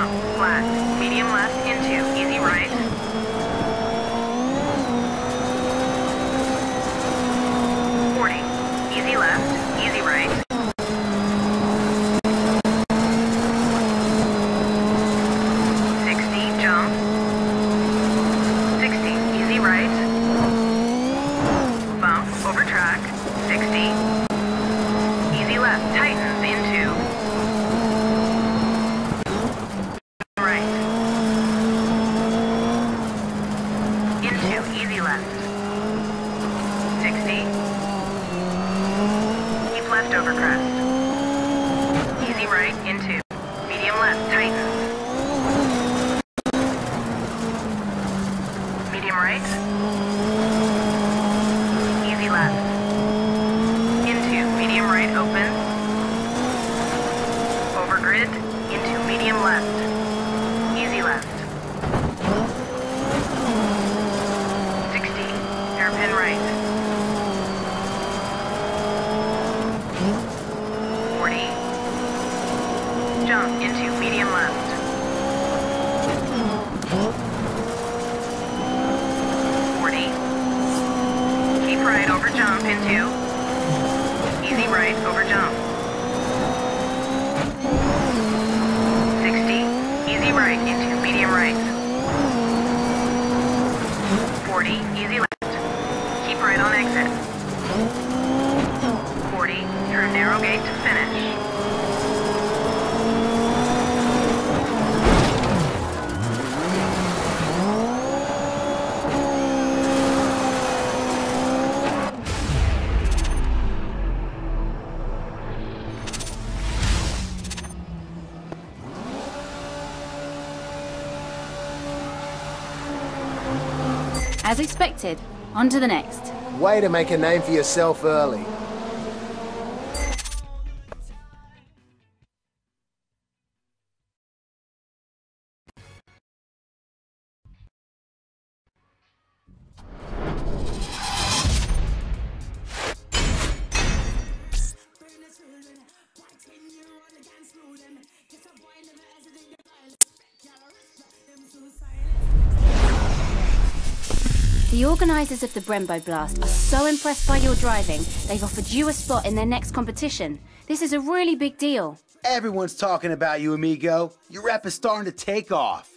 out, flat, medium left into, easy right, Easy right into. Medium left. Medium right. Easy left. Into medium right open. Over grid. Into medium left. Easy left. 60. Hairpin right. 40. Jump into medium left. 40. Keep right over jump into. Easy right over jump. 60. Easy right into medium right. 40. Easy left. Keep right on exit. 40. Turn narrow gate to finish. As expected, on to the next. Way to make a name for yourself early. The organisers of the Brembo Blast are so impressed by your driving, they've offered you a spot in their next competition. This is a really big deal. Everyone's talking about you, amigo. Your rep is starting to take off.